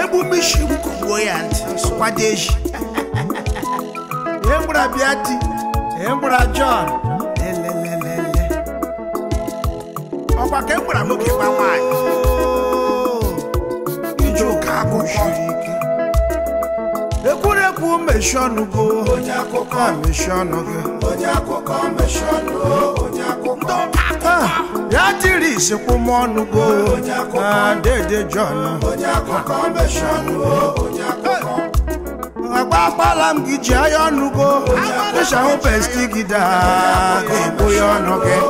ebume shi m kongo ya ntị kwado eji egbura bịa di egbura John elelelele ọkwa ka egbura nwoke gba nwaanyị iji ụka akụ shiri ike ekwurekwu meshi ọnụ gị onye akụkọ meshi ọnụ gị onye akụkọ meshi ọnụ onye akụkọ yàtìrì ah, ìsìnkú mọ́nu bò ah, déédé jọ̀nù. ọjà kọ̀ọ̀kan eh, bẹ̀ ṣọ́nù o ọjà kọ̀ọ̀kan. àgbà pàlàm gidi ayọ́nu bò tẹ̀sán pẹ̀sì gidà èkó yọ̀nù kẹ́.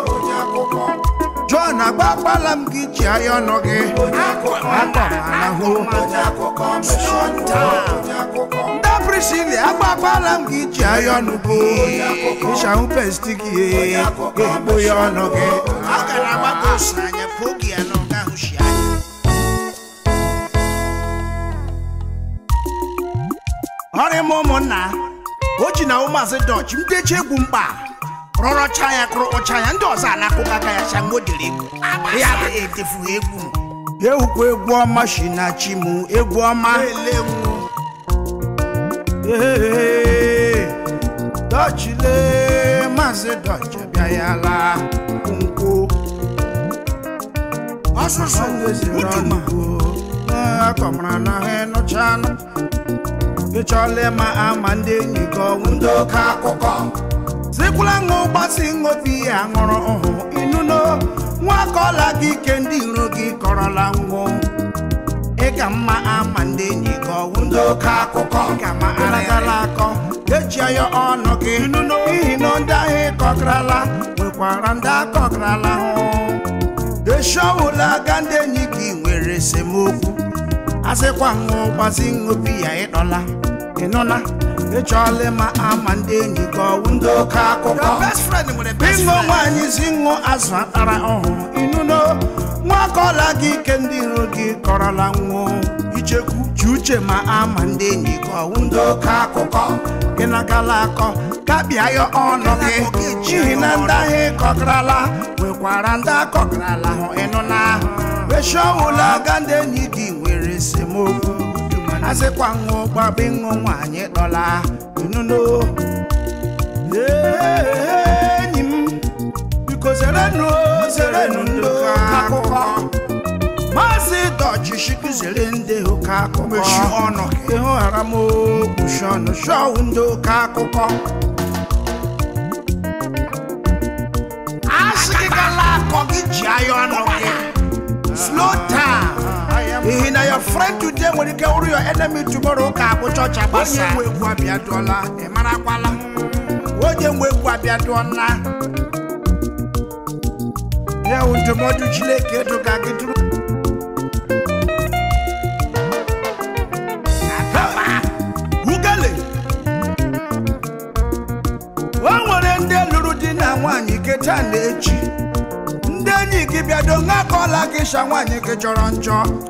John àgbà pàlàm gidi ayọ́nu kẹ́. ọjà kọ̀ọ̀kan bẹ̀ ṣọ́nù o. sili agbakwala m gị ji aya ọnụ bụ ịchahụ pesti gị ekpo ya ọnụ gị ọrịa m ụmụnna o ji na ụmụazị dọch ndechi egwu mkpa rọrọcha ya kụrụkpụcha ya ndị ọzọ anakụkọ aka ya chango dịrị egwu ya etefu egwu egwu ọma shi na chi m egwu ọma ee dọchile maazị dọchi bịayala nkwo ọsụsụ na akọmara na ha nụchanụ ịchọla ma ama ndị enyi ka ọnwụ ndị oke akụkọ sikwula ṅụ gbasi ṅụbi ya ṅụrụ hụ inụno nwa akọla gị ike ndị iro gị kọrọla nwụ ka mma ama ndị enyi gị ọwụ ndị oke akụkọ kama aragara akọ eji ya ọnụ gị n'ihi na ndị ahụ ịkọgarala nwekwara ndị akọgarala hụ deshọwụla aga ndị enyi gị nwere esemokwu asịkwa ṅụ gbazi ṅụ biya ịnọla ịnọla ịchọọla ma ama ndị enyi gị ọwụ ndị oke akụkọ ịṅụ nwaanyị zi ṅụ azụ atara ọhụrụ akọọla gị ike ndị nrụ gị kọrọla nwụọ ichekwu ji uche ma ama ndị enyi gị ọwụ ndị oke akụkọ gị akọ gabịa ya ọnụ gị na ndị ahụ ịkọgarala nwekwara ndị akọgarala hụ ịnụ na ndị enyi gị nwere esemokwu kụziri ndụ ụka akụkọ maazị dọchichi kụziri ndị ụka akụkọ ghara ịhụ haramokpushi ọnụ shọwụ ndị ụka akụkọ gị ji anya ọnụ gị slow down ah, na your friend today nwere ike wụrụ your enemy tomorrow ka abụ onye nwe egwu ya ndụmọdụ Chineke edo ka gị tụrụ e ugele o nwere ndị lụrụ di na nwaanyị kecha na echi ndị enyi gị bịado nga akọọla gị sha nwaanyị gị jọrọ njọ